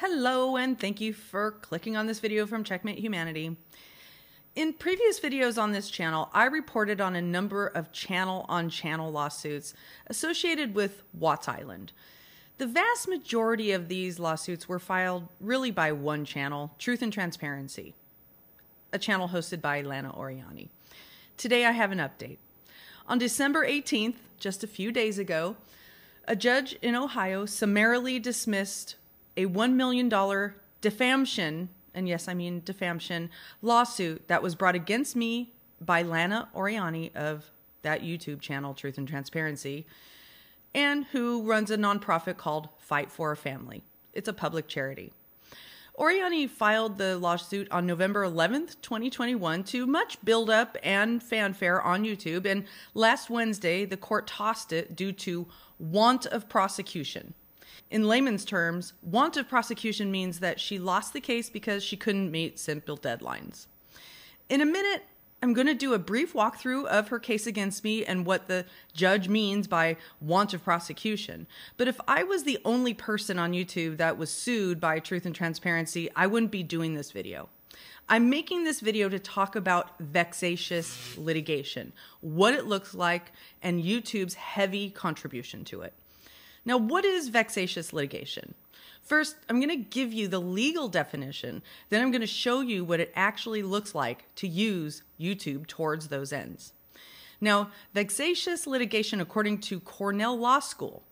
Hello, and thank you for clicking on this video from Checkmate Humanity. In previous videos on this channel, I reported on a number of channel on channel lawsuits associated with Watts Island. The vast majority of these lawsuits were filed really by one channel, Truth and Transparency, a channel hosted by Lana Oriani. Today I have an update. On December 18th, just a few days ago, a judge in Ohio summarily dismissed a $1 million defamation, and yes, I mean defamation, lawsuit that was brought against me by Lana Oriani of that YouTube channel, Truth and Transparency, and who runs a nonprofit called Fight for a Family. It's a public charity. Oriani filed the lawsuit on November 11th, 2021, to much buildup and fanfare on YouTube. And last Wednesday, the court tossed it due to want of prosecution. In layman's terms, want of prosecution means that she lost the case because she couldn't meet simple deadlines. In a minute, I'm going to do a brief walkthrough of her case against me and what the judge means by want of prosecution. But if I was the only person on YouTube that was sued by Truth and Transparency, I wouldn't be doing this video. I'm making this video to talk about vexatious litigation, what it looks like, and YouTube's heavy contribution to it. Now, what is vexatious litigation? First, I'm going to give you the legal definition, then I'm going to show you what it actually looks like to use YouTube towards those ends. Now, vexatious litigation, according to Cornell Law School,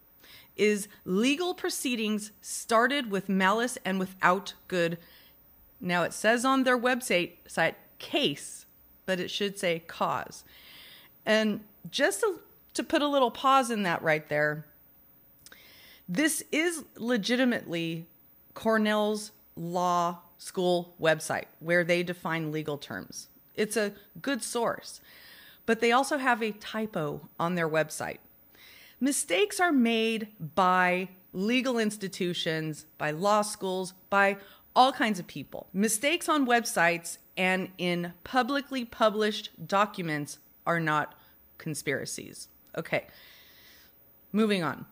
is legal proceedings started with malice and without good. Now, it says on their website site case, but it should say cause. And just to, to put a little pause in that right there, this is legitimately Cornell's law school website where they define legal terms. It's a good source, but they also have a typo on their website. Mistakes are made by legal institutions, by law schools, by all kinds of people. Mistakes on websites and in publicly published documents are not conspiracies. Okay, moving on.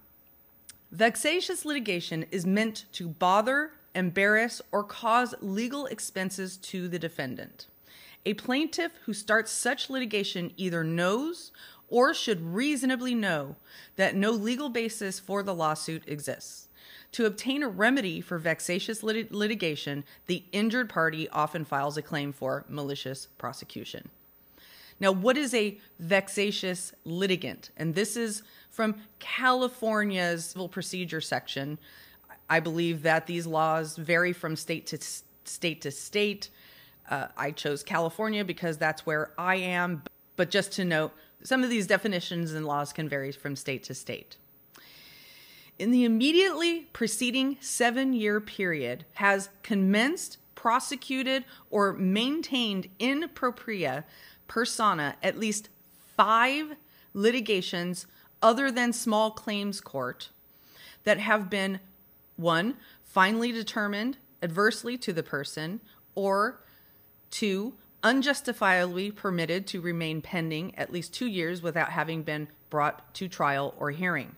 Vexatious litigation is meant to bother, embarrass, or cause legal expenses to the defendant. A plaintiff who starts such litigation either knows or should reasonably know that no legal basis for the lawsuit exists. To obtain a remedy for vexatious lit- litigation, the injured party often files a claim for malicious prosecution. Now, what is a vexatious litigant? And this is from California's civil procedure section. I believe that these laws vary from state to state to state. Uh, I chose California because that's where I am. But just to note, some of these definitions and laws can vary from state to state. In the immediately preceding seven year period, has commenced, prosecuted, or maintained in propria persona at least five litigations other than small claims court that have been one, finally determined adversely to the person, or two, unjustifiably permitted to remain pending at least two years without having been brought to trial or hearing.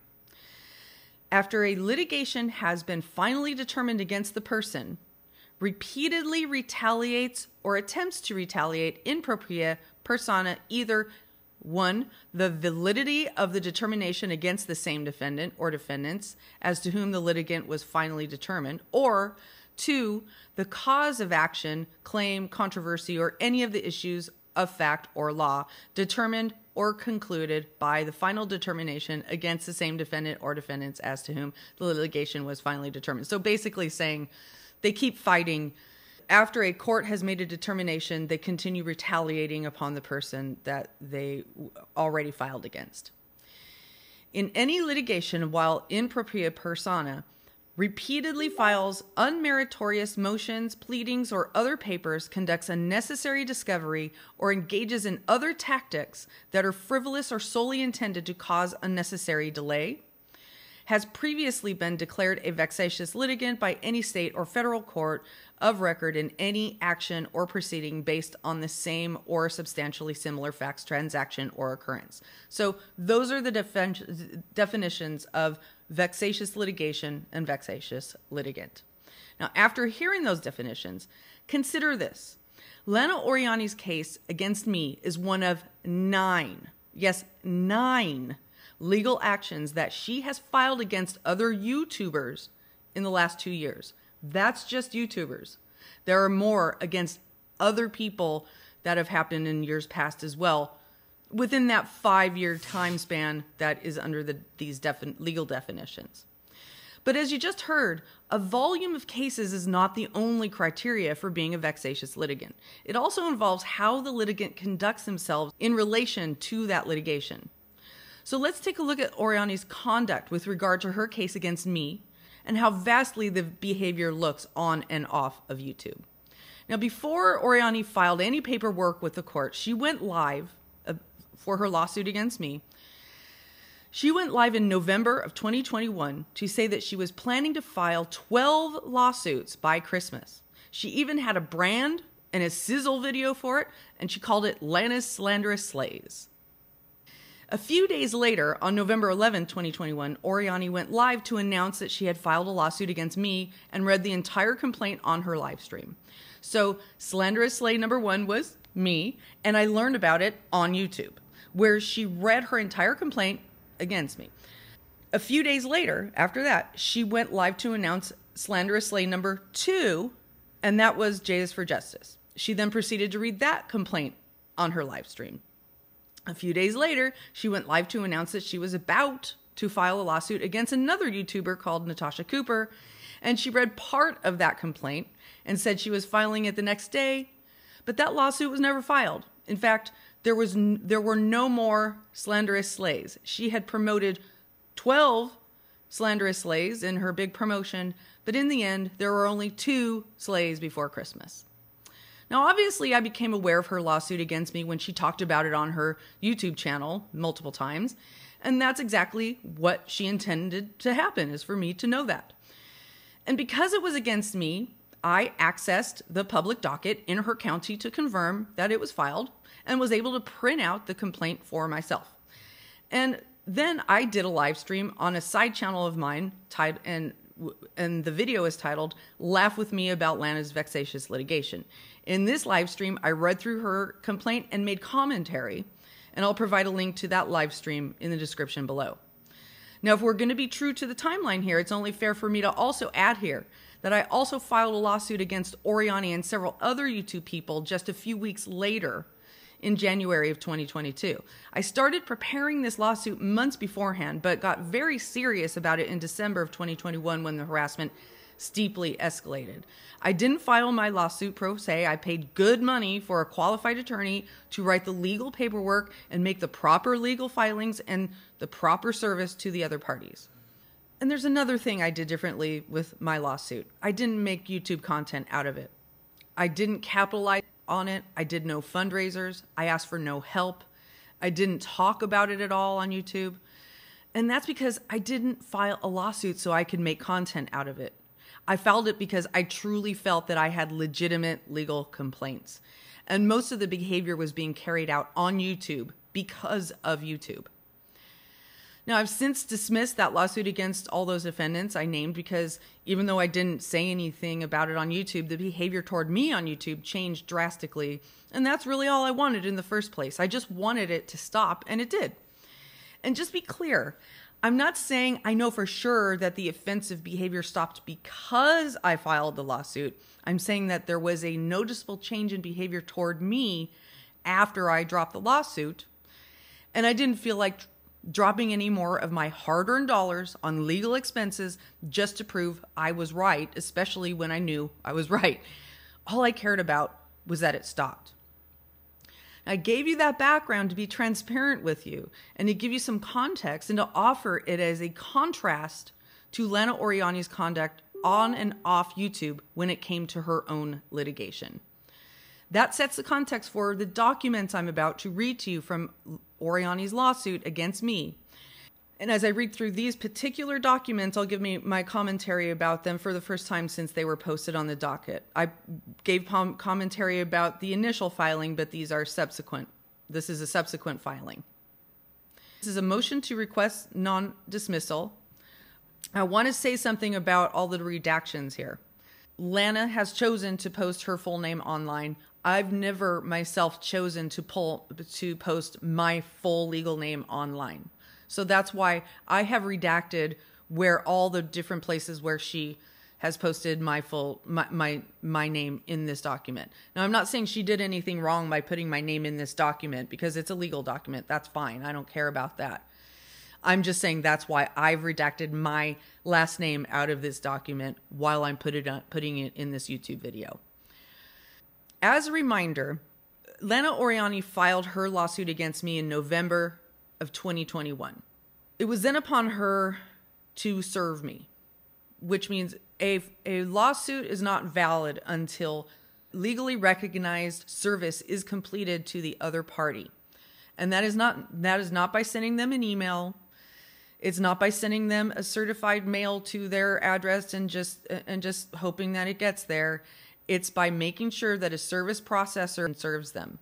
After a litigation has been finally determined against the person, repeatedly retaliates or attempts to retaliate in propria persona either one, the validity of the determination against the same defendant or defendants as to whom the litigant was finally determined, or two, the cause of action, claim, controversy, or any of the issues of fact or law determined or concluded by the final determination against the same defendant or defendants as to whom the litigation was finally determined. So basically saying they keep fighting after a court has made a determination, they continue retaliating upon the person that they already filed against. In any litigation, while in propria persona, repeatedly files unmeritorious motions, pleadings, or other papers, conducts unnecessary discovery, or engages in other tactics that are frivolous or solely intended to cause unnecessary delay, has previously been declared a vexatious litigant by any state or federal court of record in any action or proceeding based on the same or substantially similar facts, transaction, or occurrence. So, those are the defen- definitions of vexatious litigation and vexatious litigant. Now, after hearing those definitions, consider this. Lana Oriani's case against me is one of nine, yes, nine legal actions that she has filed against other YouTubers in the last two years. That's just YouTubers. There are more against other people that have happened in years past as well within that five year time span that is under the, these legal definitions. But as you just heard, a volume of cases is not the only criteria for being a vexatious litigant. It also involves how the litigant conducts themselves in relation to that litigation. So let's take a look at Oriani's conduct with regard to her case against me and how vastly the behavior looks on and off of YouTube. Now, before Oriani filed any paperwork with the court, she went live uh, for her lawsuit against me. She went live in November of 2021 to say that she was planning to file 12 lawsuits by Christmas. She even had a brand and a sizzle video for it, and she called it Lana's Slanderous Slays. A few days later, on November 11, 2021, Oriani went live to announce that she had filed a lawsuit against me and read the entire complaint on her live stream. So, Slanderous Slay number one was me, and I learned about it on YouTube, where she read her entire complaint against me. A few days later, after that, she went live to announce Slanderous Slay number two, and that was Jay is for Justice. She then proceeded to read that complaint on her live stream. A few days later, she went live to announce that she was about to file a lawsuit against another YouTuber called Natasha Cooper, and she read part of that complaint and said she was filing it the next day, but that lawsuit was never filed. In fact, there was n- there were no more slanderous slays. She had promoted 12 slanderous slays in her big promotion, but in the end, there were only two slays before Christmas. Now, obviously, I became aware of her lawsuit against me when she talked about it on her YouTube channel multiple times. And that's exactly what she intended to happen, is for me to know that. And because it was against me, I accessed the public docket in her county to confirm that it was filed and was able to print out the complaint for myself. And then I did a live stream on a side channel of mine, and and the video is titled Laugh with Me About Lana's Vexatious Litigation. In this live stream, I read through her complaint and made commentary, and I'll provide a link to that live stream in the description below. Now, if we're going to be true to the timeline here, it's only fair for me to also add here that I also filed a lawsuit against Oriani and several other YouTube people just a few weeks later in January of 2022. I started preparing this lawsuit months beforehand, but got very serious about it in December of 2021 when the harassment steeply escalated. I didn't file my lawsuit pro se. I paid good money for a qualified attorney to write the legal paperwork and make the proper legal filings and the proper service to the other parties. And there's another thing I did differently with my lawsuit. I didn't make YouTube content out of it. I didn't capitalize on it. I did no fundraisers. I asked for no help. I didn't talk about it at all on YouTube. And that's because I didn't file a lawsuit so I could make content out of it. I filed it because I truly felt that I had legitimate legal complaints. And most of the behavior was being carried out on YouTube because of YouTube. Now, I've since dismissed that lawsuit against all those defendants I named because even though I didn't say anything about it on YouTube, the behavior toward me on YouTube changed drastically. And that's really all I wanted in the first place. I just wanted it to stop, and it did. And just be clear, I'm not saying I know for sure that the offensive behavior stopped because I filed the lawsuit. I'm saying that there was a noticeable change in behavior toward me after I dropped the lawsuit. And I didn't feel like dropping any more of my hard earned dollars on legal expenses just to prove I was right, especially when I knew I was right. All I cared about was that it stopped. I gave you that background to be transparent with you and to give you some context and to offer it as a contrast to Lana Oriani's conduct on and off YouTube when it came to her own litigation. That sets the context for the documents I'm about to read to you from Oriani's lawsuit against me. And as I read through these particular documents, I'll give me my commentary about them for the first time since they were posted on the docket. I gave com- commentary about the initial filing, but these are subsequent. This is a subsequent filing. This is a motion to request non dismissal. I want to say something about all the redactions here. Lana has chosen to post her full name online. I've never myself chosen to pull to post my full legal name online. So that's why I have redacted where all the different places where she has posted my full my, my my name in this document. Now I'm not saying she did anything wrong by putting my name in this document because it's a legal document. That's fine. I don't care about that. I'm just saying that's why I've redacted my last name out of this document while I'm put it putting it in this YouTube video. As a reminder, Lana Oriani filed her lawsuit against me in November of 2021. It was then upon her to serve me, which means a, a lawsuit is not valid until legally recognized service is completed to the other party. And that is not that is not by sending them an email it's not by sending them a certified mail to their address and just and just hoping that it gets there. It's by making sure that a service processor serves them.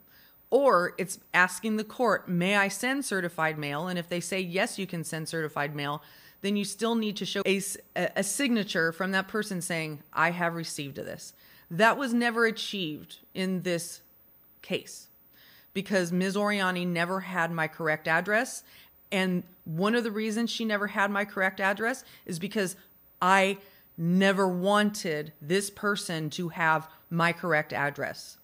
Or it's asking the court, "May I send certified mail?" And if they say yes, you can send certified mail, then you still need to show a, a signature from that person saying, "I have received this." That was never achieved in this case because Ms. Oriani never had my correct address and one of the reasons she never had my correct address is because I never wanted this person to have my correct address.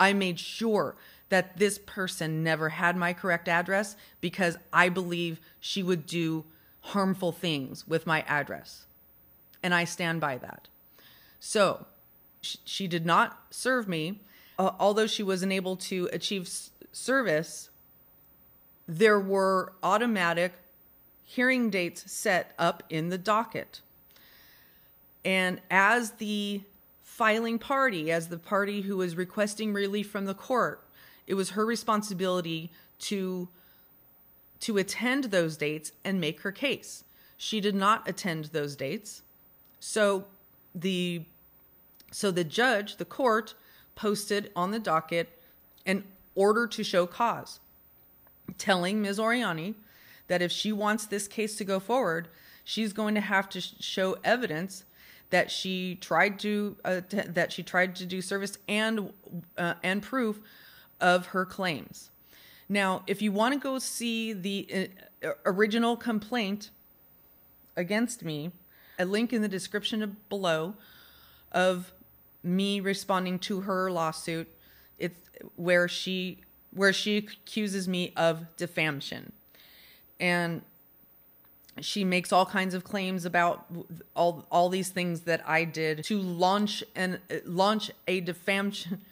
I made sure that this person never had my correct address because I believe she would do harmful things with my address. And I stand by that. So she did not serve me, uh, although she was unable to achieve service there were automatic hearing dates set up in the docket. And as the filing party, as the party who was requesting relief from the court, it was her responsibility to to attend those dates and make her case. She did not attend those dates. So the so the judge, the court posted on the docket an order to show cause telling Ms. Oriani that if she wants this case to go forward, she's going to have to show evidence that she tried to, uh, that she tried to do service and uh, and proof of her claims. Now, if you want to go see the uh, original complaint against me, a link in the description below of me responding to her lawsuit. It's where she where she accuses me of defamation. And she makes all kinds of claims about all all these things that I did to launch and launch a defamation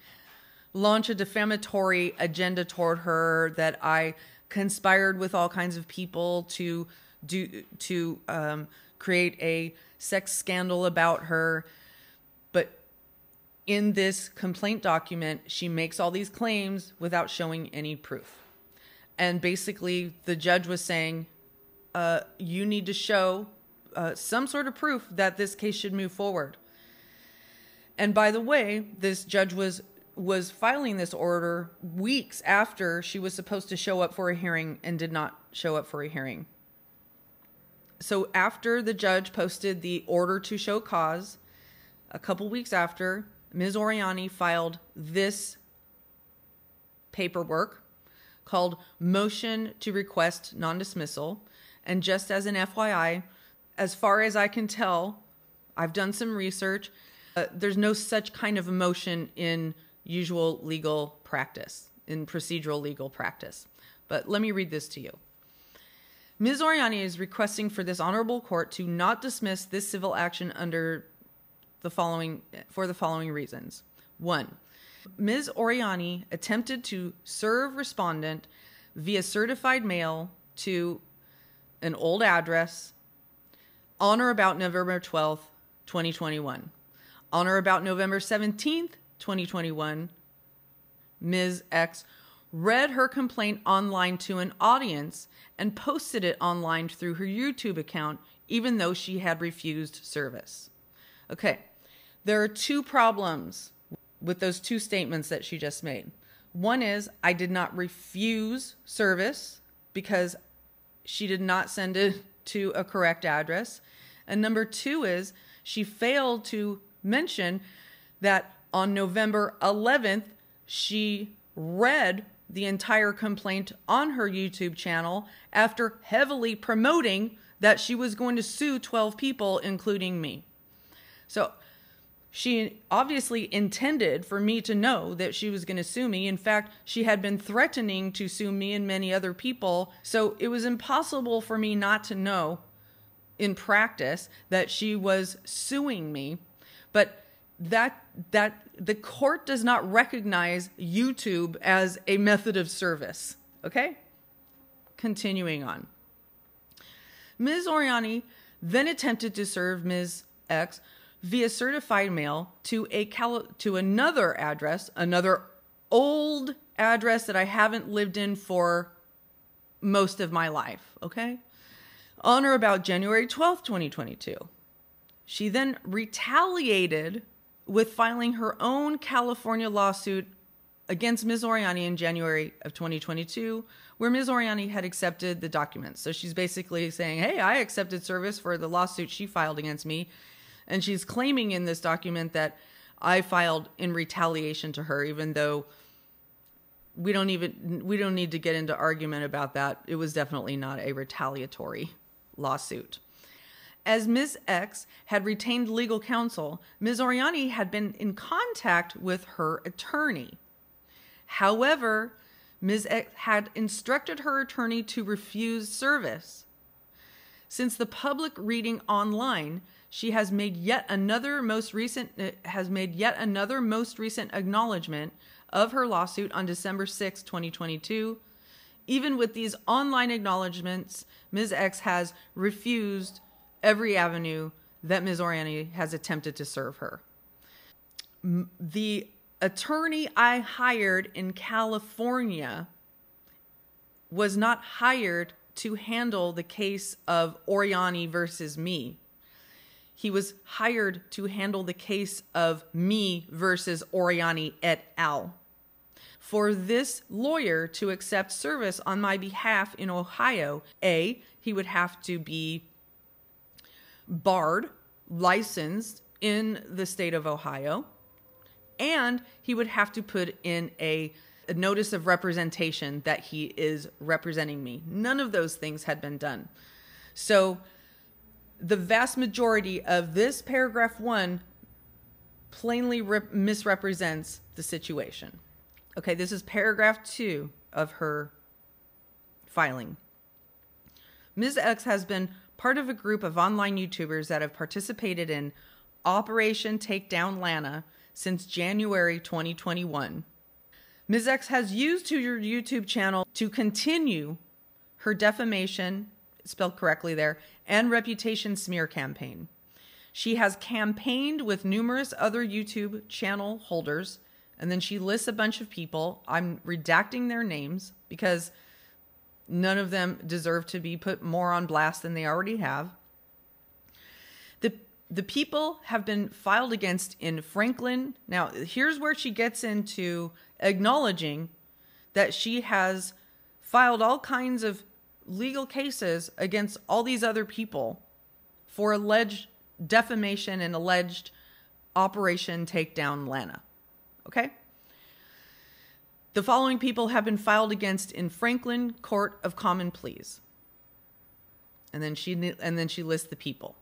launch a defamatory agenda toward her that I conspired with all kinds of people to do to um, create a sex scandal about her But in this complaint document, she makes all these claims without showing any proof. And basically, the judge was saying, uh, you need to show uh, some sort of proof that this case should move forward. And by the way, this judge was was filing this order weeks after she was supposed to show up for a hearing and did not show up for a hearing. So after the judge posted the order to show cause, a couple weeks after, Ms. Oriani filed this paperwork called Motion to Request Non Dismissal. And just as an FYI, as far as I can tell, I've done some research. Uh, there's no such kind of motion in usual legal practice, in procedural legal practice. But let me read this to you. Ms. Oriani is requesting for this honorable court to not dismiss this civil action under the following for the following reasons. One, Ms. Oriani attempted to serve respondent via certified mail to an old address on or about November 12th, 2021. On or about November 17th, 2021, Ms. X read her complaint online to an audience and posted it online through her YouTube account, even though she had refused service. Okay, there are two problems with those two statements that she just made. One is I did not refuse service because she did not send it to a correct address. And number two is she failed to mention that on November 11th, she read the entire complaint on her YouTube channel after heavily promoting that she was going to sue 12 people, including me. So she obviously intended for me to know that she was going to sue me. In fact, she had been threatening to sue me and many other people. So it was impossible for me not to know in practice that she was suing me. But that that the court does not recognize YouTube as a method of service. Okay? Continuing on. Ms. Oriani then attempted to serve Ms. X via certified mail to a to another address, another old address that I haven't lived in for most of my life, okay? On or about January 12th, 2022. She then retaliated with filing her own California lawsuit against Ms. Oriani in January of 2022, where Ms. Oriani had accepted the documents. So she's basically saying, Hey, I accepted service for the lawsuit she filed against me. And she's claiming in this document that I filed in retaliation to her, even though we don't even we don't need to get into argument about that. It was definitely not a retaliatory lawsuit. As Ms. X had retained legal counsel, Ms. Oriani had been in contact with her attorney. However, Ms. X had instructed her attorney to refuse service. Since the public reading online, she has made yet another most recent uh, has made yet another most recent acknowledgement of her lawsuit on December 6, 2022. Even with these online acknowledgments, Ms. X has refused every avenue that Ms. Oriani has attempted to serve her. The attorney I hired in California was not hired to handle the case of Oriani versus me he was hired to handle the case of me versus Oriani et al. For this lawyer to accept service on my behalf in Ohio, A, he would have to be barred, licensed in the state of Ohio, and he would have to put in a, a, notice of representation that he is representing me. None of those things had been done. So the vast majority of this paragraph one plainly rep- misrepresents the situation. Okay, this is paragraph two of her filing. Ms. X has been part of a group of online YouTubers that have participated in Operation Takedown Lana since January 2021. Ms. X has used her YouTube channel to continue her defamation spelled correctly there, and reputation smear campaign. She has campaigned with numerous other YouTube channel holders, and then she lists a bunch of people. I'm redacting their names because none of them deserve to be put more on blast than they already have. The the people have been filed against in Franklin. Now, here's where she gets into acknowledging that she has filed all kinds of legal cases against all these other people for alleged defamation and alleged Operation Takedown Lana. Okay? The following people have been filed against in Franklin Court of Common Pleas. And then she and then she lists the people.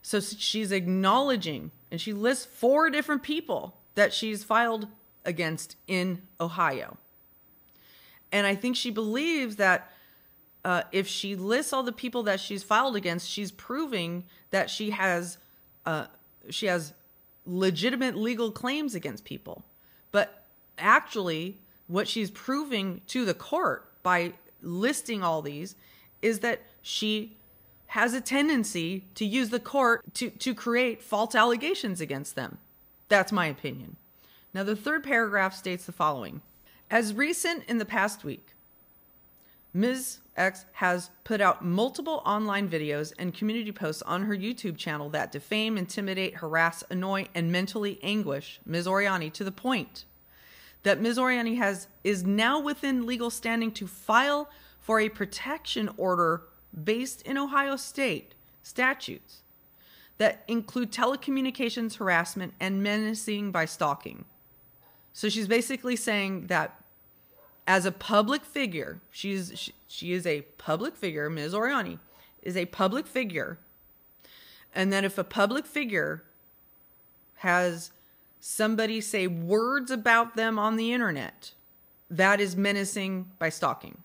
So she's acknowledging and she lists four different people that she's filed against in Ohio. And I think she believes that uh, if she lists all the people that she's filed against, she's proving that she has uh, she has legitimate legal claims against people. Actually, what she's proving to the court by listing all these is that she has a tendency to use the court to, to create false allegations against them. That's my opinion. Now, the third paragraph states the following as recent in the past week, Ms. X has put out multiple online videos and community posts on her YouTube channel that defame, intimidate, harass, annoy, and mentally anguish Ms. Oriani to the point that Ms. Oriani has is now within legal standing to file for a protection order based in Ohio state statutes. that include telecommunications harassment and menacing by stalking. So she's basically saying that as a public figure, she's she, she is a public figure, Ms. Oriani is a public figure. And that if a public figure has somebody say words about them on the internet, that is menacing by stalking.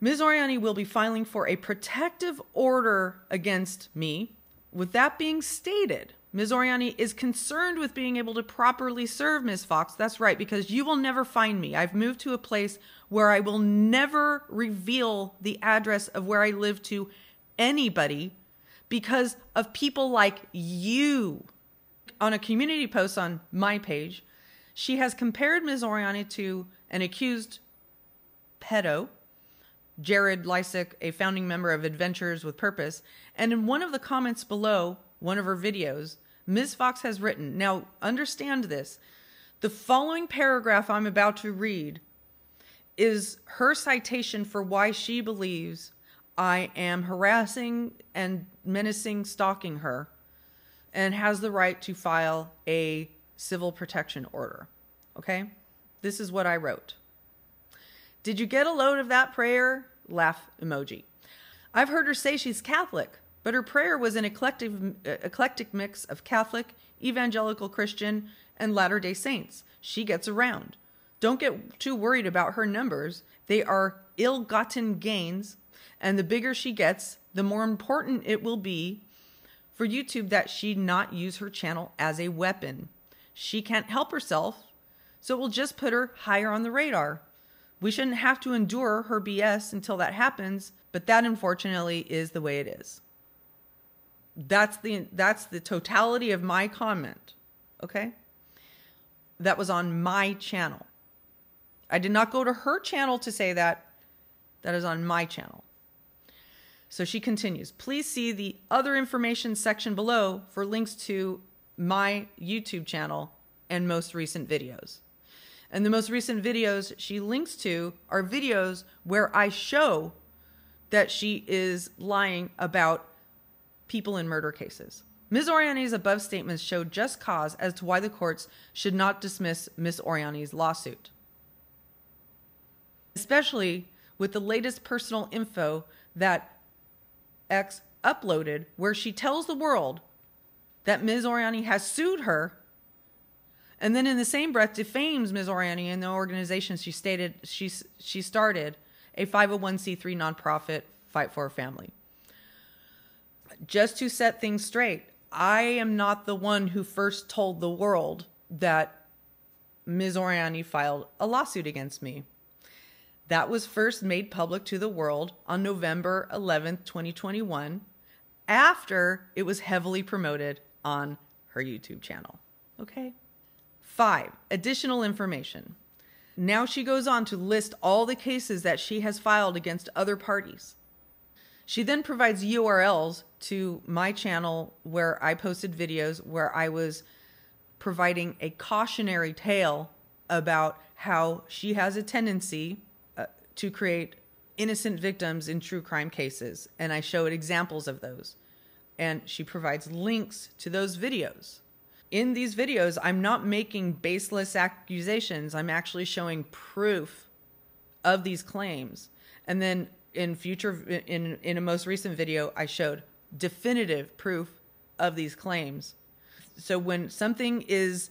Ms. Oriani will be filing for a protective order against me. With that being stated, Ms. Oriani is concerned with being able to properly serve Ms. Fox. That's right, because you will never find me. I've moved to a place where I will never reveal the address of where I live to anybody because of people like you. On a community post on my page, she has compared Ms. Oriani to an accused pedo, Jared Leisek, a founding member of Adventures with Purpose. And in one of the comments below one of her videos, Ms. Fox has written, now understand this. The following paragraph I'm about to read is her citation for why she believes I am harassing and menacing, stalking her, and has the right to file a civil protection order. Okay? This is what I wrote. Did you get a load of that prayer? Laugh emoji. I've heard her say she's Catholic, but her prayer was an eclectic, eclectic mix of Catholic, evangelical Christian, and Latter day Saints. She gets around. Don't get too worried about her numbers. They are ill gotten gains, and the bigger she gets, the more important it will be for YouTube that she not use her channel as a weapon. She can't help herself, so it will just put her higher on the radar. We shouldn't have to endure her BS until that happens, but that unfortunately is the way it is. That's the that's the totality of my comment. Okay? That was on my channel. I did not go to her channel to say that. That is on my channel. So she continues, please see the other information section below for links to my YouTube channel and most recent videos. And the most recent videos she links to are videos where I show that she is lying about people in murder cases. Ms. Oriani's above statements show just cause as to why the courts should not dismiss Ms. Oriani's lawsuit. Especially with the latest personal info that X uploaded, where she tells the world that Ms. Oriani has sued her and then in the same breath defames Ms. Oriani and the organization she stated she she started a 501c3 nonprofit fight for a family. Just to set things straight, I am not the one who first told the world that Ms. Oriani filed a lawsuit against me. That was first made public to the world on November 11th, 2021, after it was heavily promoted on her YouTube channel. Okay? Five, additional information. Now she goes on to list all the cases that she has filed against other parties. She then provides URLs to my channel where I posted videos where I was providing a cautionary tale about how she has a tendency to create innocent victims in true crime cases. And I showed examples of those. And she provides links to those videos in these videos, I'm not making baseless accusations. I'm actually showing proof of these claims. And then in future, in, in a most recent video, I showed definitive proof of these claims. So when something is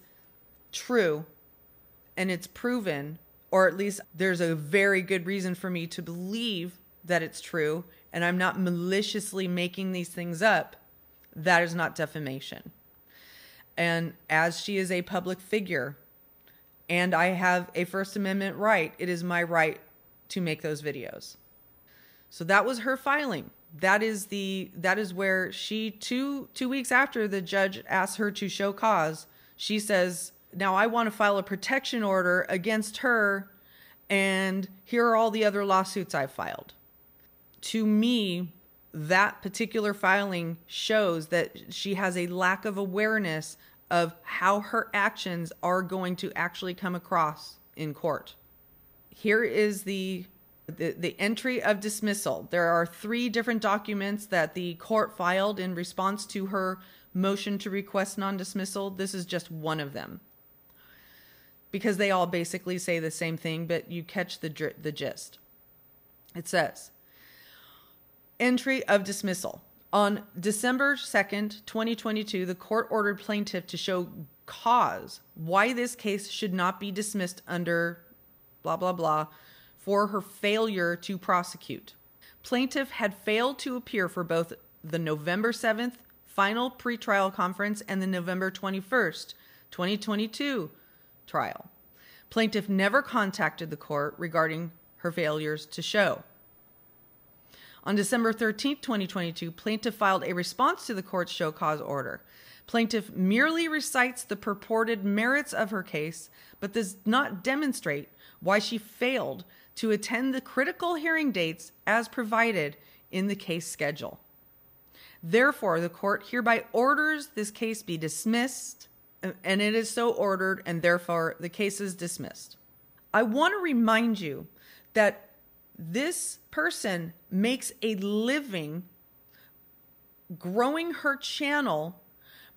true and it's proven, or at least there's a very good reason for me to believe that it's true, and I'm not maliciously making these things up, that is not defamation. And as she is a public figure and I have a First Amendment right, it is my right to make those videos. So that was her filing. That is the that is where she two two weeks after the judge asked her to show cause, she says, "Now I want to file a protection order against her and here are all the other lawsuits I've filed." To me, that particular filing shows that she has a lack of awareness of how her actions are going to actually come across in court. Here is the, the, the entry of dismissal. There are three different documents that the court filed in response to her motion to request non dismissal. This is just one of them because they all basically say the same thing, but you catch the, the gist. It says entry of dismissal. On December 2nd, 2022, the court ordered plaintiff to show cause why this case should not be dismissed under blah, blah, blah for her failure to prosecute. Plaintiff had failed to appear for both the November 7th final pretrial conference and the November 21st, 2022 trial. Plaintiff never contacted the court regarding her failures to show. On December 13, 2022, plaintiff filed a response to the court's show cause order. Plaintiff merely recites the purported merits of her case, but does not demonstrate why she failed to attend the critical hearing dates as provided in the case schedule. Therefore, the court hereby orders this case be dismissed, and it is so ordered, and therefore the case is dismissed. I want to remind you that this person makes a living growing her channel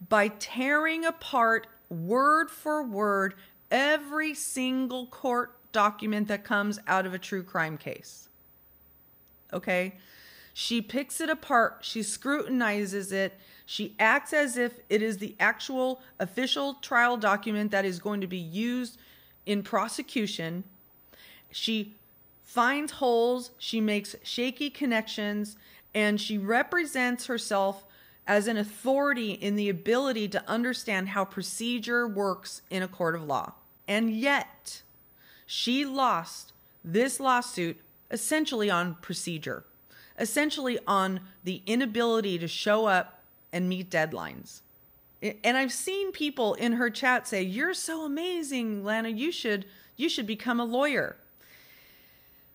by tearing apart word for word every single court document that comes out of a true crime case. Okay? She picks it apart, she scrutinizes it, she acts as if it is the actual official trial document that is going to be used in prosecution. She finds holes, she makes shaky connections, and she represents herself as an authority in the ability to understand how procedure works in a court of law. And yet, she lost this lawsuit essentially on procedure, essentially on the inability to show up and meet deadlines. And I've seen people in her chat say, "You're so amazing, Lana. You should you should become a lawyer."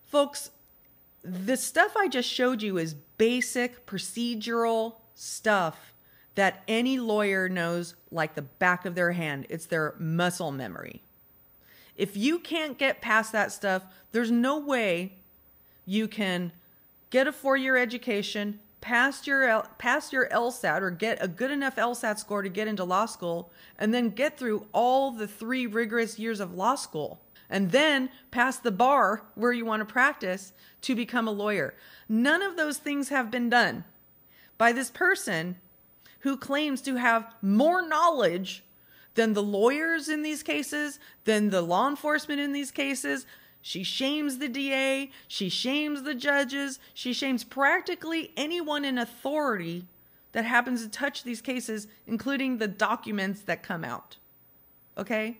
Folks, the stuff I just showed you is basic procedural stuff that any lawyer knows like the back of their hand. It's their muscle memory. If you can't get past that stuff, there's no way you can get a four-year education, pass your pass your LSAT or get a good enough LSAT score to get into law school and then get through all the three rigorous years of law school and then pass the bar where you want to practice to become a lawyer. None of those things have been done by this person who claims to have more knowledge than the lawyers in these cases, than the law enforcement in these cases. She shames the DA, she shames the judges, she shames practically anyone in authority that happens to touch these cases, including the documents that come out. Okay?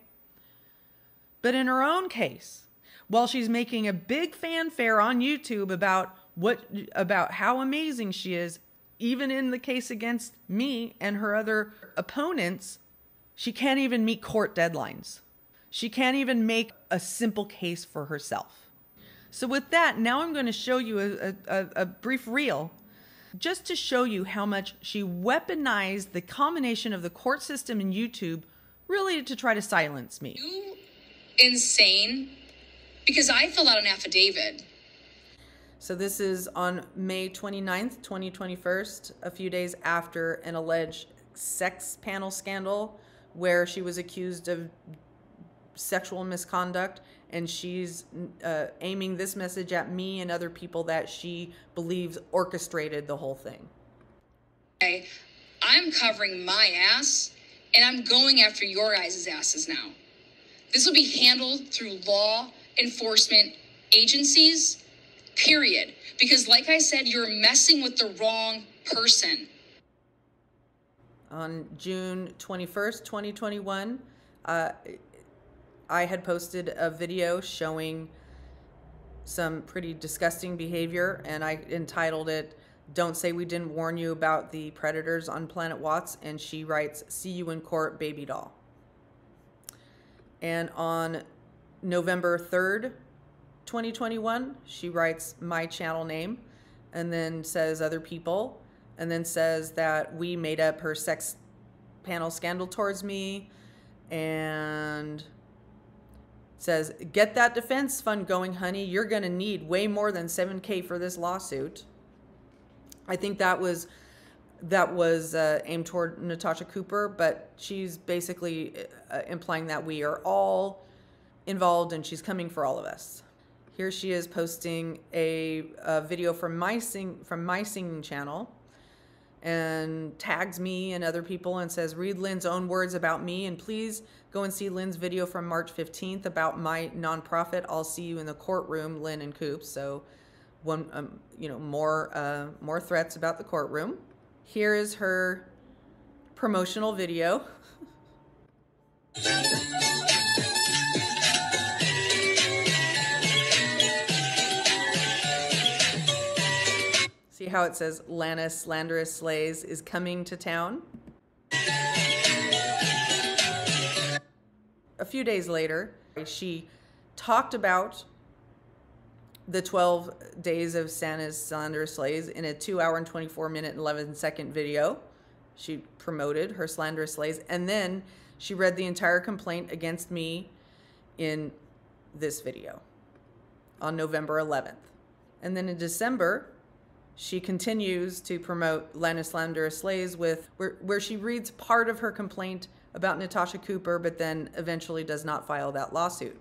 But in her own case, while she's making a big fanfare on YouTube about what about how amazing she is, even in the case against me and her other opponents, she can't even meet court deadlines. She can't even make a simple case for herself. So, with that, now I'm going to show you a, a, a, brief reel just to show you how much she weaponized the combination of the court system and YouTube really to try to silence me You insane because I filled out an affidavit. So this is on May 29th, 2021, a few days after an alleged sex panel scandal where she was accused of sexual misconduct and she's uh, aiming this message at me and other people that she believes orchestrated the whole thing. Okay. I'm covering my ass and I'm going after your guys' asses now. This will be handled through law enforcement agencies, period. Because, like I said, you're messing with the wrong person. On June 21st, 2021, uh, I had posted a video showing some pretty disgusting behavior, and I entitled it, Don't Say We Didn't Warn You About the Predators on Planet Watts. And she writes, See You in Court, Baby Doll. And on November 3rd, 2021, she writes my channel name and then says other people and then says that we made up her sex panel scandal towards me and says, Get that defense fund going, honey. You're going to need way more than 7K for this lawsuit. I think that was that was uh, aimed toward Natasha Cooper, but she's basically uh, implying that we are all involved and she's coming for all of us. Here she is posting a, a video from my sing from my singing channel and tags me and other people and says read Lynn's own words about me and please go and see Lynn's video from March 15th about my nonprofit. I'll see you in the courtroom, Lynn and Coop. So one um, you know more uh, more threats about the courtroom. Here is her promotional video. See how it says Lana Slanderous Slays is coming to town? A few days later, she talked about the 12 days of Santa's slanderous slays in a 2 hour and 24 minute and 11 second video. She promoted her slanderous slays and then she read the entire complaint against me in this video on November 11th. And then in December, she continues to promote Lana Slanderous Slays with where, where she reads part of her complaint about Natasha Cooper, but then eventually does not file that lawsuit.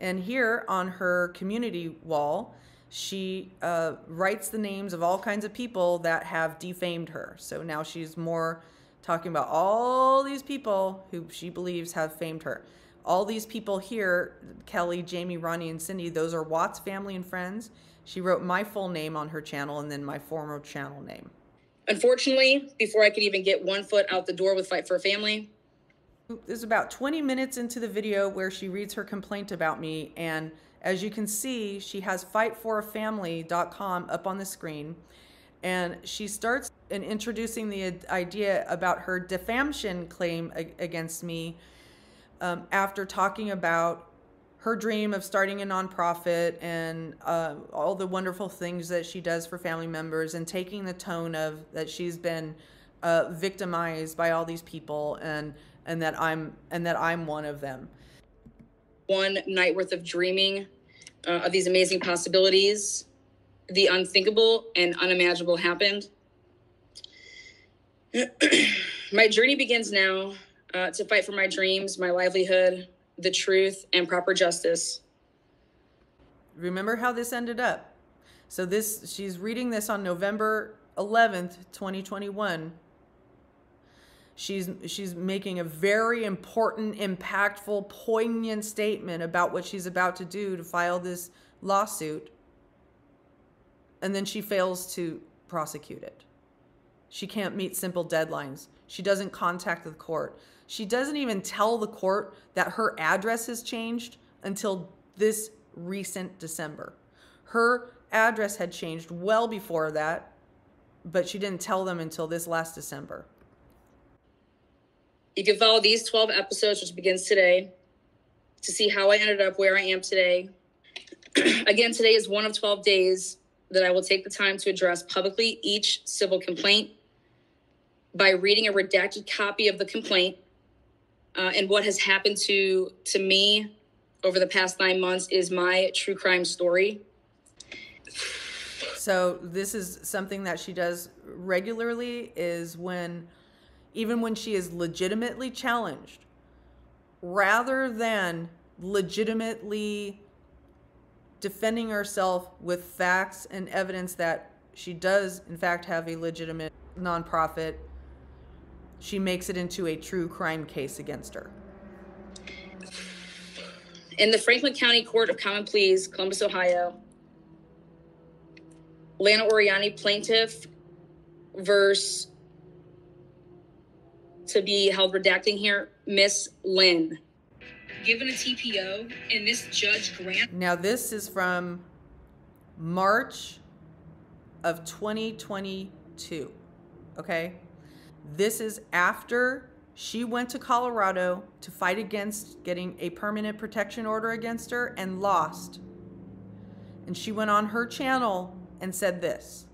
And here on her community wall, she uh, writes the names of all kinds of people that have defamed her. So now she's more talking about all these people who she believes have famed her. All these people here, Kelly, Jamie, Ronnie, and Cindy, those are Watts family and friends. She wrote my full name on her channel and then my former channel name. Unfortunately, before I could even get one foot out the door with Fight for a Family, there's about 20 minutes into the video where she reads her complaint about me. And as you can see, she has fightforafamily.com up on the screen. And she starts in introducing the idea about her defamation claim against me um, after talking about her dream of starting a nonprofit and uh, all the wonderful things that she does for family members and taking the tone of that she's been uh, victimized by all these people and and that I'm and that I'm one of them. One night worth of dreaming uh, of these amazing possibilities. The unthinkable and unimaginable happened. my journey begins now uh, to fight for my dreams, my livelihood, the truth, and proper justice. Remember how this ended up. So this she's reading this on November 11th, 2021 She's she's making a very important, impactful, poignant statement about what she's about to do to file this lawsuit. And then she fails to prosecute it. She can't meet simple deadlines. She doesn't contact the court. She doesn't even tell the court that her address has changed until this recent December. Her address had changed well before that, but she didn't tell them until this last December. You can follow these 12 episodes, which begins today, to see how I ended up where I am today. Again, today is one of 12 days that I will take the time to address publicly each civil complaint by reading a redacted copy of the complaint uh, and what has happened to to me over the past nine months is my true crime story. So this is something that she does regularly. Is when even when she is legitimately challenged, rather than legitimately defending herself with facts and evidence that she does, in fact, have a legitimate nonprofit, she makes it into a true crime case against her. In the Franklin County Court of Common Pleas, Columbus, Ohio, Lana Oriani plaintiff versus to be held redacting here, Miss Lynn. Given a TPO and this judge grant. Now, this is from March of 2022. Okay. This is after she went to Colorado to fight against getting a permanent protection order against her and lost. And she went on her channel and said this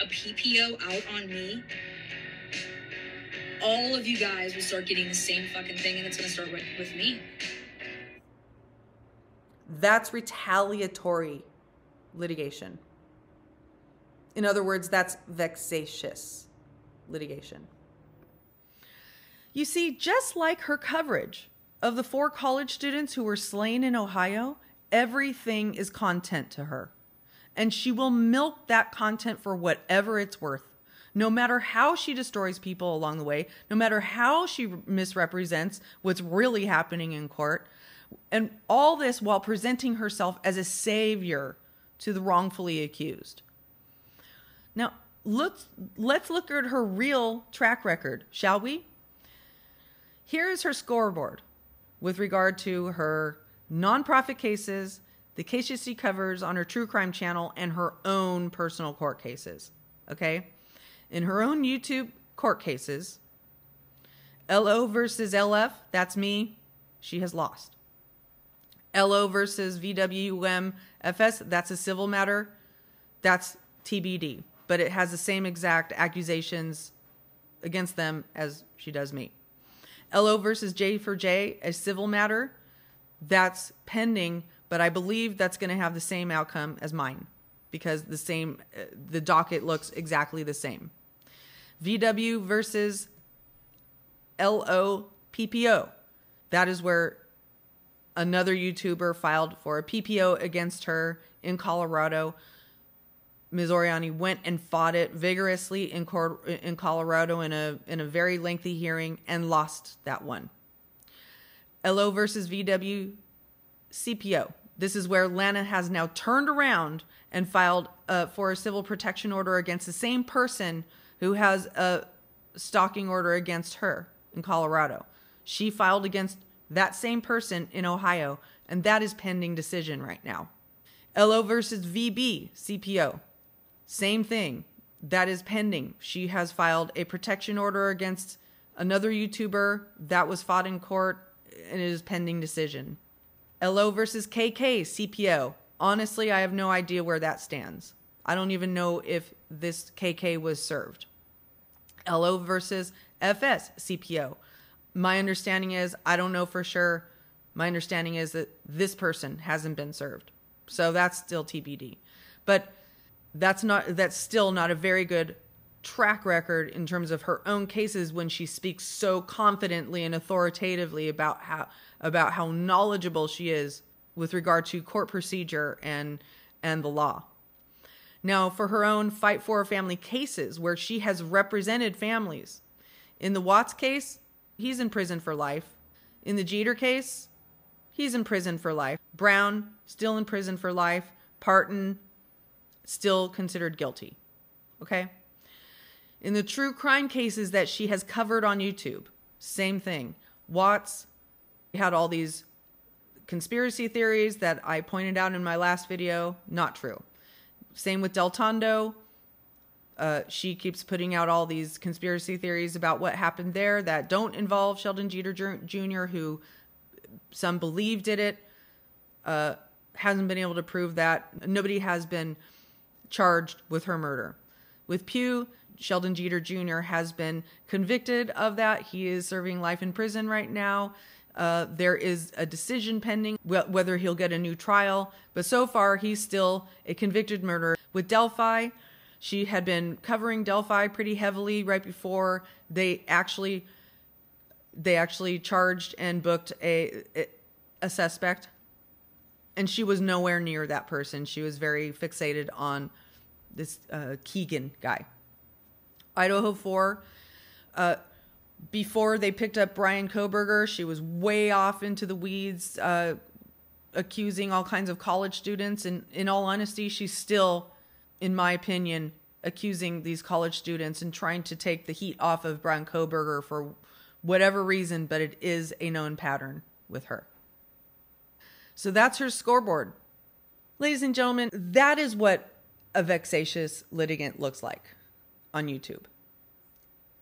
A PPO out on me all of you guys will start getting the same fucking thing, and it's going to start with, with me. That's retaliatory litigation. In other words, that's vexatious litigation. You see, just like her coverage of the four college students who were slain in Ohio, everything is content to her. And she will milk that content for whatever it's worth. No matter how she destroys people along the way, no matter how she misrepresents what's really happening in court, and all this while presenting herself as a savior to the wrongfully accused. Now, let's let's look at her real track record, shall we? Here is her scoreboard with regard to her nonprofit cases, the cases she covers on her true crime channel, and her own personal court cases. Okay? In her own YouTube court cases, LO versus LF, that's me, she has lost. LO versus VWM FS, that's a civil matter, that's TBD. But it has the same exact accusations against them as she does me. LO versus J for J, a civil matter, that's pending, but I believe that's going to have the same outcome as mine because the same uh, the docket looks exactly the same. VW versus LO PPO. That is where another YouTuber filed for a PPO against her in Colorado. Ms. Oriani went and fought it vigorously in court in Colorado in a in a very lengthy hearing and lost that one. LO versus VW CPO. This is where Lana has now turned around and filed uh, for a civil protection order against the same person who has a stalking order against her in Colorado. She filed against that same person in Ohio, and that is pending decision right now. LO versus VB CPO. Same thing. That is pending. She has filed a protection order against another YouTuber that was fought in court and it is pending decision. LO versus KK CPO. Honestly, I have no idea where that stands. I don't even know if this KK was served. LO versus FS CPO. My understanding is, I don't know for sure. My understanding is that this person hasn't been served. So that's still TBD. But that's not that's still not a very good track record in terms of her own cases when she speaks so confidently and authoritatively about how about how knowledgeable she is with regard to court procedure and and the law. Now, for her own fight for a family cases where she has represented families. In the Watts case, he's in prison for life. In the Jeter case, he's in prison for life. Brown still in prison for life. Parton still considered guilty. Okay? In the true crime cases that she has covered on YouTube, same thing. Watts had all these conspiracy theories that I pointed out in my last video, not true. Same with Deltondo. Uh, she keeps putting out all these conspiracy theories about what happened there that don't involve Sheldon Jeter Jr., who some believe did it. Uh, hasn't been able to prove that. Nobody has been charged with her murder. With Pugh, Sheldon Jeter Jr. has been convicted of that. He is serving life in prison right now. Uh, there is a decision pending whether he'll get a new trial, but so far he's still a convicted murderer. With Delphi, she had been covering Delphi pretty heavily right before they actually they actually charged and booked a a suspect, and she was nowhere near that person. She was very fixated on this uh, Keegan guy. Idaho 4. Uh, before they picked up Brian Kohberger, she was way off into the weeds, uh, accusing all kinds of college students. And in all honesty, she's still, in my opinion, accusing these college students and trying to take the heat off of Brian Kohberger for whatever reason, but it is a known pattern with her. So that's her scoreboard. Ladies and gentlemen, that is what a vexatious litigant looks like on YouTube.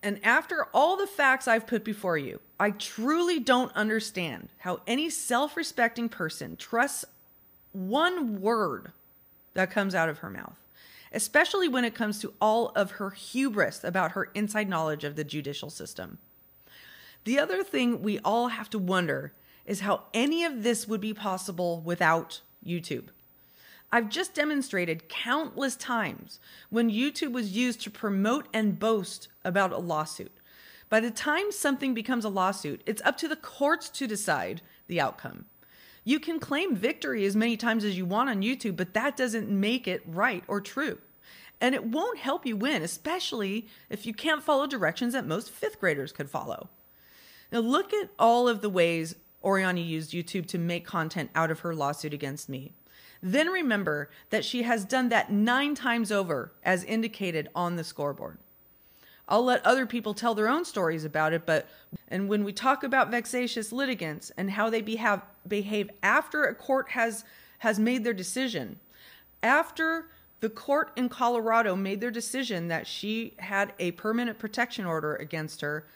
And after all the facts I've put before you, I truly don't understand how any self respecting person trusts one word that comes out of her mouth, especially when it comes to all of her hubris about her inside knowledge of the judicial system. The other thing we all have to wonder is how any of this would be possible without YouTube. I've just demonstrated countless times when YouTube was used to promote and boast about a lawsuit. By the time something becomes a lawsuit, it's up to the courts to decide the outcome. You can claim victory as many times as you want on YouTube, but that doesn't make it right or true. And it won't help you win, especially if you can't follow directions that most fifth graders could follow. Now, look at all of the ways Oriani used YouTube to make content out of her lawsuit against me. Then remember that she has done that nine times over, as indicated on the scoreboard. I'll let other people tell their own stories about it, but and when we talk about vexatious litigants and how they behave behave after a court has has made their decision, after the court in Colorado made their decision that she had a permanent protection order against her,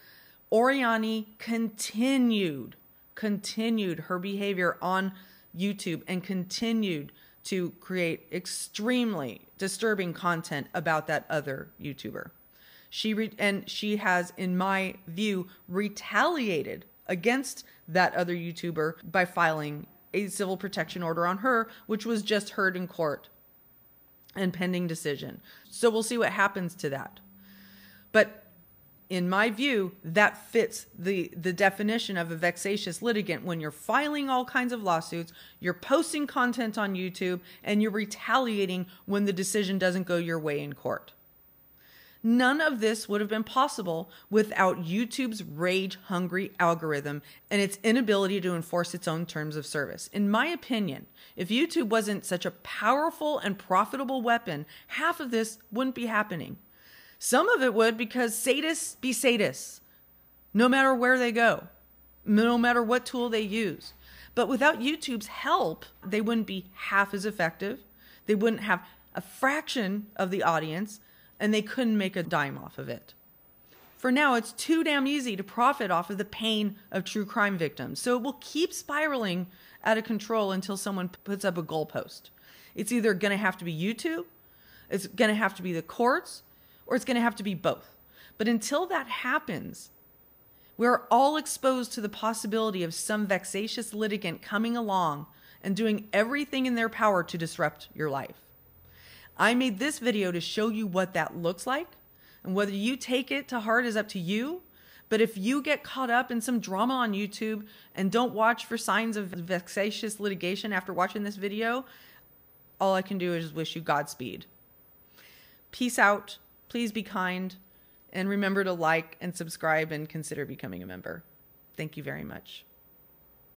Oriani continued continued her behavior on YouTube and continued to create extremely disturbing content about that other YouTuber. She re- and she has, in my view, retaliated against that other YouTuber by filing a civil protection order on her, which was just heard in court and pending decision. So we'll see what happens to that. But in my view, that fits the, the definition of a vexatious litigant when you're filing all kinds of lawsuits, you're posting content on YouTube, and you're retaliating when the decision doesn't go your way in court. None of this would have been possible without YouTube's rage hungry algorithm and its inability to enforce its own terms of service. In my opinion, if YouTube wasn't such a powerful and profitable weapon, half of this wouldn't be happening. Some of it would because sadists be sadists, no matter where they go, no matter what tool they use. But without YouTube's help, they wouldn't be half as effective. They wouldn't have a fraction of the audience and they couldn't make a dime off of it. For now, it's too damn easy to profit off of the pain of true crime victims, so it will keep spiraling out of control until someone puts up a goalpost. It's either going to have to be YouTube, it's going to have to be the courts, or it's going to have to be both. But until that happens, we're all exposed to the possibility of some vexatious litigant coming along and doing everything in their power to disrupt your life. I made this video to show you what that looks like. And whether you take it to heart is up to you. But if you get caught up in some drama on YouTube and don't watch for signs of vexatious litigation after watching this video, all I can do is wish you Godspeed. Peace out. Please be kind. And remember to like and subscribe and consider becoming a member. Thank you very much.